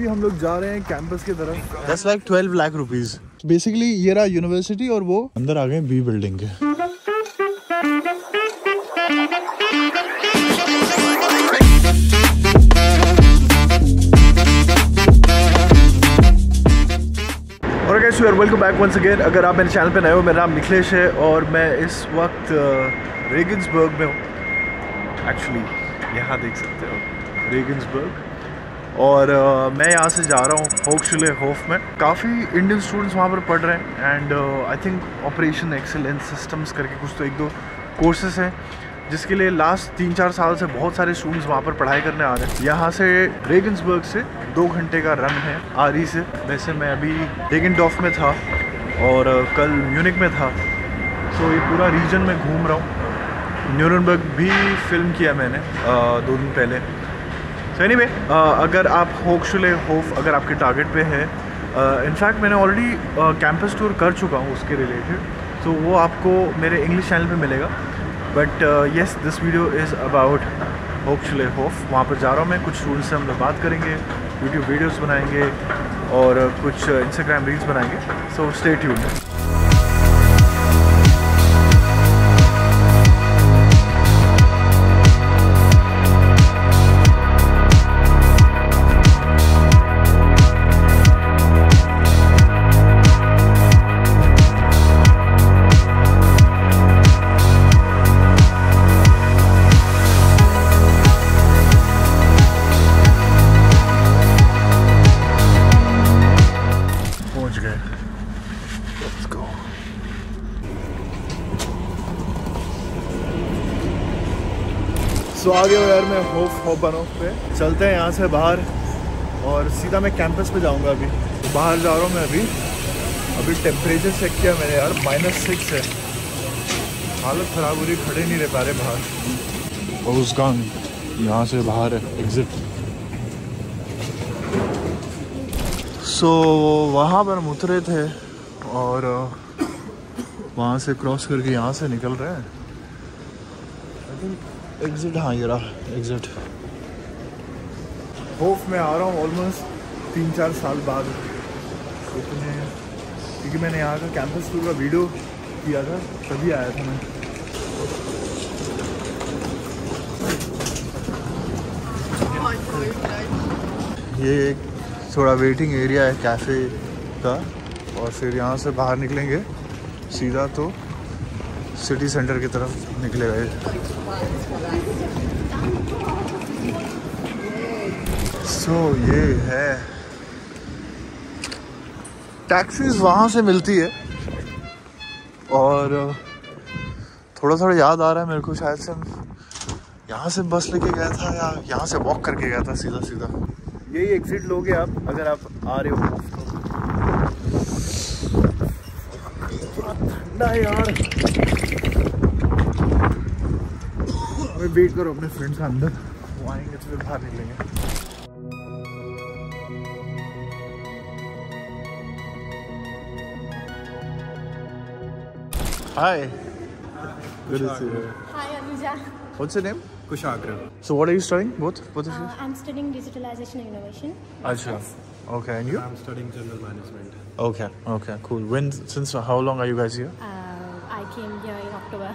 अभी हम लोग जा रहे हैं कैंपस की तरफ़। That's like 12 lakh rupees basically ये रहा यूनिवर्सिटी और वो अंदर आ गए बी बिल्डिंग के। और वेलकम बैक वंस अगेन अगर आप मेरे चैनल पे नए हो मेरा नाम निखिलेश है और मैं इस वक्त रेगन्सबर्ग में हूँ। एक्चुअली यहाँ देख सकते हो। रेगन्सबर्ग और uh, मैं यहाँ से जा रहा हूँ होक्सले होफ में। काफ़ी इंडियन स्टूडेंट्स वहाँ पर पढ़ रहे हैं and I think operation excellence systems करके कुछ तो एक दो कोर्सेस हैं जिसके लिए लास्ट तीन चार साल से बहुत सारे स्टूडेंट्स वहाँ पर पढ़ाई करने आ रहे हैं। यहाँ से रेगन्सबर्ग से दो घंटे का रन है आरी से। वैसे मैं अभी डेगनडॉफ में था और कल म्यूनिक में था। तो ये पूरा रीजन में घूम रहा हूँ। न्यूरनबर्ग भी फ़िल्म किया मैंने दो दिन पहले। सो एनी वे अगर आप होक्शुले होफ अगर आपके टारगेट पे है इनफैक्ट मैंने ऑलरेडी कैंपस टूर कर चुका हूँ उसके रिलेटेड तो वो आपको मेरे इंग्लिश चैनल पे मिलेगा। But yes this video is about होक्शले Hof वहाँ पर जा रहा हूँ मैं, कुछ स्टूडेंट्स से हम लोग बात करेंगे यूट्यूब वीडियोस बनाएँगे और कुछ इंस्टाग्राम रील्स बनाएँगे। सो स्टे ट्यून्ड सो आ गया हूँ यार मैं होप होप बनो पे। चलते हैं यहाँ से बाहर और सीधा मैं कैंपस पे जाऊँगा अभी। बाहर जा रहा हूँ मैं अभी। अभी टेम्परेचर चेक किया मैंने यार माइनस सिक्स है। हालत ख़राब हो रही खड़े नहीं रह पा रहे बाहर। और उस यहाँ से बाहर है एग्जिट सो so, वहाँ पर हम उतरे थे और वहाँ से क्रॉस करके यहाँ से निकल रहे हैं। आई थिंक एग्जिट हाँ ये रहा एग्जिट होफ में आ रहा हूँ ऑलमोस्ट तीन चार साल बाद। इतने क्योंकि मैंने यहाँ का कैंपस टूर का वीडियो किया था तभी आया था मैं। ये एक थोड़ा वेटिंग एरिया है कैफ़े का। और फिर यहाँ से बाहर निकलेंगे। सीधा तो सिटी सेंटर की तरफ़ निकलेगा ये सो so, ये है। टैक्सीज वहाँ से मिलती है। और थोड़ा थोड़ा याद आ रहा है मेरे को शायद से यहाँ से बस लेके गया था या यहाँ से वॉक करके गया था सीधा सीधा यही एग्जिट लोगे आप अगर आप आ रहे हो। ठंडा है यार। अभी वेट करो अपने फ्रेंड्स का अंदर वो आएंगे तो फिर बाहर निकलेंगे Hi. Good to see you. Hi, Anuja. What's your name? Kushagra. So what are you studying? Both? Both of you? Uh, I'm studying digitalization and innovation. Acha. Okay, and you? I'm studying general management. Okay, okay, cool. When, since how long are you guys here? Uh, I came here in October.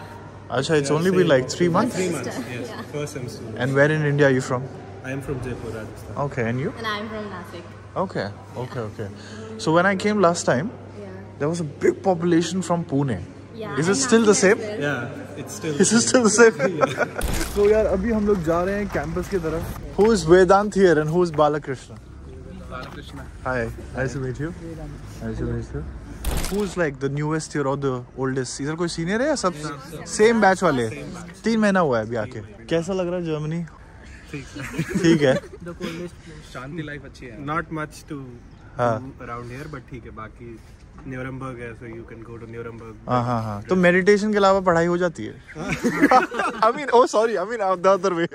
Acha, it's Yeah, only same. been like three months. Three months, Semester, yes. yeah. First semester. And where in India are you from? I am from Jaipur, Rajasthan. Okay, and you? And I'm from Nasik. Okay, okay, okay. So when I came last time, Yeah. there was a big population from Pune. Yeah. Is it and still the Nasik as same? well. Yeah, it's still. Is it still the same? so यार अभी हम लोग जा रहे हैं campus की तरफ. Who is Vedant here and who is Balakrishna? Balakrishna. Hi, nice to meet you. Nice to meet you. Who's like the newest here or the oldest? इधर कोई सीनियर है या सब सेम बैच वाले? तीन महीना हुआ है अभी आके. कैसा लग रहा है जर्मनी? ठीक है. शांति लाइफ अच्छी है not much to. Around here but ठीक है बाकी न्यूरमबर्ग है so you can go to Nuremberg हाँ हाँ हाँ तो मेडिटेशन के अलावा पढ़ाई हो जाती है I mean oh sorry I mean the other way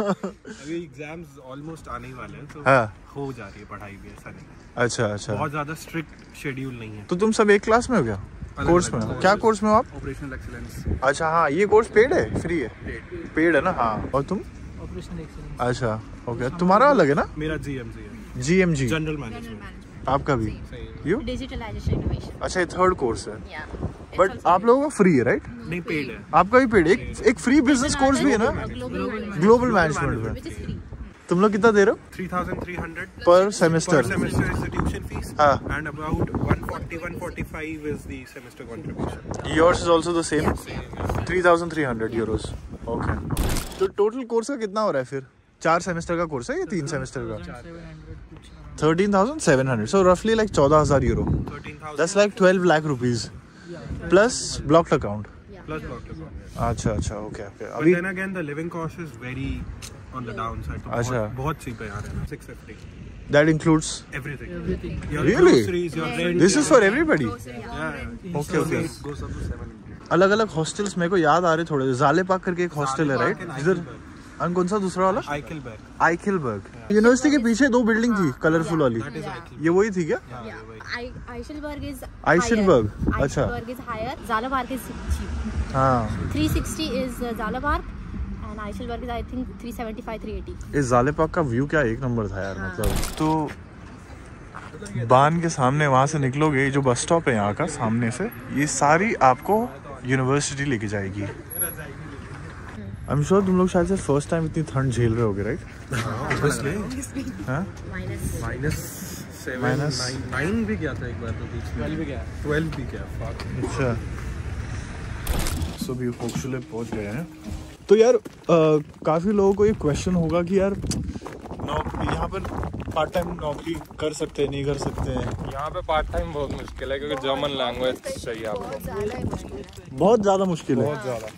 अभी एग्ज़ाम्स ऑलमोस्ट आने ही वाले हैं तो हाँ। हो जा रही है पढ़ाई भी ऐसा नहीं है। अच्छा अच्छा। बहुत ज़्यादा स्ट्रिक्ट शेड्यूल नहीं है। तो तुम सब एक क्लास में हो क्या अलग कोर्स में हो? क्या कोर्स में हो आप? ऑपरेशनल एक्सीलेंस अच्छा हाँ ये कोर्स पेड है? फ्री है? पेड है ना? हाँ। और तुम? ऑपरेशनल एक्सीलेंस अच्छा ओके तुम्हारा अलग है ना? मेरा है। G M G general management आपका भी? You Digitalization innovation. अच्छा ये थर्ड कोर्स है। बट आप लोगों का फ्री है राइट नहीं पेड है। आपका भी पेड एक एक फ्री बिज़नेस कोर्स भी है ना? ग्लोबल मैनेजमेंट में. तुम लोग कितना दे रहे हो? 3300 पर per semester semester. is the tuition fees Ah. and about 140 145 is the semester contribution. Yours is also the same 3300 euros okay तो टोटल कोर्स का कितना हो रहा है फिर? चार सेमेस्टर का कोर्स है या तीन सेमेस्टर का? Hundred thirteen thousand seven hundred so रफली लाइक चौदह हज़ार euro 13000 that's like twelve lakh rupees plus block account अच्छा अच्छा ओके ओके अभी then again the living cost is very on the downside अच्छा। बहुत चीप है यार 650 That includes? Everything. everything. Your really? Groceries, your rent, This अलग अलग hostels मेरे को याद आ रहे थोड़े। जाले पाक करके एक हॉस्टल है राइट इधर कौन सा दूसरा वाला? आइकिलबर्ग यूनिवर्सिटी के पीछे दो बिल्डिंग थी कलरफुल वाली. ये वही थी क्या? आइशिलबर्ग इज़ अच्छा. हाँ. इस का व्यू क्या एक नंबर था यार मतलब। तो बान के सामने वहाँ से निकलोगे जो बस स्टॉप है यहाँ का सामने से ये सारी आपको यूनिवर्सिटी लेके जाएगी। आई एम श्योर तुम लोग शायद से फ़र्स्ट टाइम इतनी ठंड झेल रहे होगे राइट ऑब्वियसली हाँ? Minus. minus 7 Minus- 9 9 भी गया था एक बार तो बीच में। 12 भी गया। 12 भी गया अच्छा। सो भी होक्सुले पहुँच गए हैं। तो यार काफ़ी लोगों को ये क्वेश्चन होगा कि यार यहाँ पर पार्ट टाइम नौकरी कर सकते हैं नहीं कर सकते हैं? यहाँ पे पार्ट टाइम बहुत मुश्किल है क्योंकि जर्मन लैंग्वेज चाहिए आपको। बहुत ज़्यादा मुश्किल है।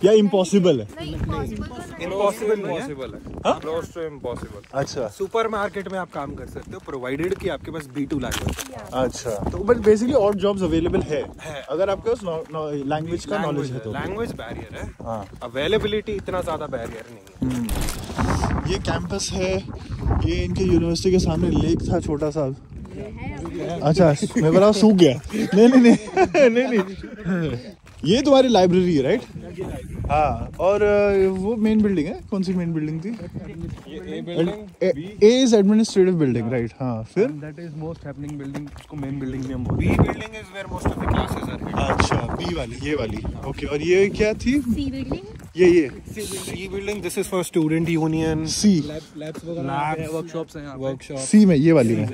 या इम्पॉसिबल है? इम्पॉसिबल इम्पॉसिबल है। क्लोज टू इम्पॉसिबल अच्छा। सुपरमार्केट में आप काम कर सकते हो प्रोवाइडेड कि आपके पास B2 लैंग्वेज अच्छा। तो बट बेसिकली और जॉब्स अवेलेबल है। अगर आपके पास लैंग्वेज का नॉलेज है तो। लैंग्वेज बैरियर है। हाँ। अवेलेबिलिटी इतना ज़्यादा बैरियर नहीं है। ये कैंपस है ये इनके यूनिवर्सिटी के सामने लेक था छोटा सा। अच्छा को लगा सूख गया। नहीं नहीं नहीं नहीं नहीं। ये तुम्हारी लाइब्रेरी है राइट हाँ और वो मेन बिल्डिंग है? कौन सी मेन बिल्डिंग थी? ये a is administrative building right हाँ फिर? That is most happening building उसको main building भी हम building is where most of the classes are. held. अच्छा बी वाली ये वाली। ओके और ये क्या थी? C building. ये ये C building this is for student union C labs वगैरह वर्कशॉप्स हैं यहाँ पे। वर्कशॉप सी में ये वाली में।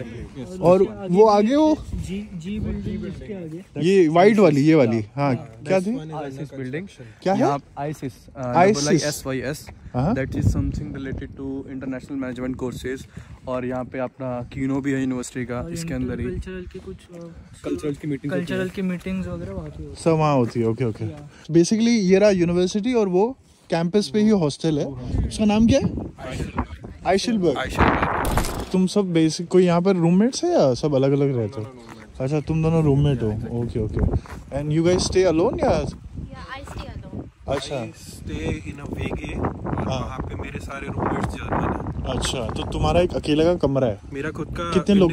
और वो आगे वो जी जी बिल्डिंग ये वाइट वाली ये वाली। हाँ क्या थी? ISIS building क्या है? ISIS uh, ISIS. like SYS हाँ। that is something related to international management और यहाँ पे अपना कीनो भी है यूनिवर्सिटी का इसके अंदर ही। कल्चरल के कुछ कल्चरल की मीटिंग कल्चरल की मीटिंग्स वगैरह वहाँ पे सब वहाँ होती है ओके ओके बेसिकली ये रहा यूनिवर्सिटी और वो कैंपस पे ही हॉस्टल है। उसका नाम क्या है? आइशिलबर्ग तुम सब बेसिक कोई यहाँ पर रूममेट्स है या सब अलग अलग रहते हो? अच्छा तुम दोनों रूममेट हो। Okay okay and you guys stay alone या I stay alone. अच्छा। स्टे इन अ वेगे वहाँ पे मेरे सारे रूममेट्स जर्मन हैं अच्छा तो तुम्हारा एक अकेले का कमरा है? मेरा खुद का कितने लोग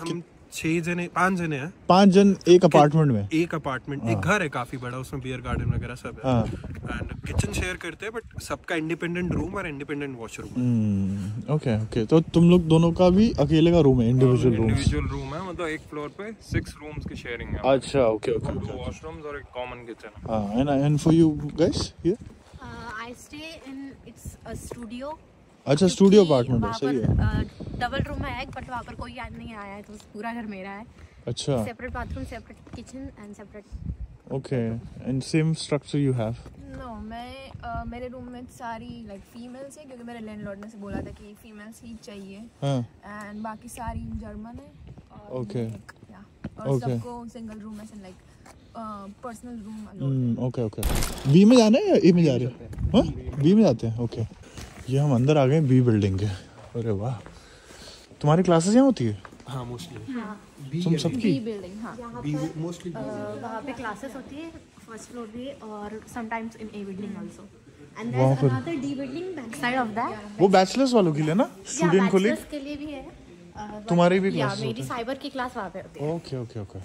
हम छह जने पाँच जने हैं। पाँच जन एक अपार्टमेंट में। एक अपार्टमेंट एक घर है काफ़ी बड़ा उसमें बियर गार्डन वगैरह सब है। हाँ। एंड किचन शेयर करते हैं बट सबका इंडिपेंडेंट रूम और independent washroom hmm, okay okay तो तुम लोग दोनों का भी अकेले का रूम है इंडिविजुअल रूम इंडिविजुअल रूम है मतलब एक फ्लोर पे सिक्स रूम्स की शेयरिंग है। अच्छा ओके ओके दो वॉशरूम्स और एक कॉमन किचन है। हाँ and and for you guys ये Uh, I stay in it's a studio. अच्छा स्टूडियो अपार्टमेंट है सही है। डबल रूम है बट वहाँ पर कोई आज नहीं आया है तो पूरा घर मेरा है। अच्छा। Separate bathroom separate kitchen and separate okay and same structure you have no मैं मेरे रूम में सारी लाइक फीमेल्स है क्योंकि मेरे लैंडलॉर्ड ने से बोला था कि फीमेल्स ही चाहिए। हाँ। एंड बाकी सारी जर्मन है Okay. like, और सबको सिंगल रूम है like personal room okay okay B में जाना है या ए में जा रहे हैं? हाँ। बी में जाते हैं ओके ये हम अंदर आ गए बी बिल्डिंग के अरे वाह। तुम्हारी क्लासेस यहाँ होती है? हाँ मोस्टली तुम सबकी? बिल्डिंग हाँ। मोस्टली वहाँ पे क्लासेस होती है फ़र्स्ट फ्लोर पे और sometimes in a building also and वहाँ there another D building back side of that वो बैचलर्स वालों के लिए ना? स्टूडेंट को लिए के लिए भी है। but- तुम्हारी भी या classes मेरी होती हैं? साइबर की क्लास वहाँ पे होती है। Okay okay okay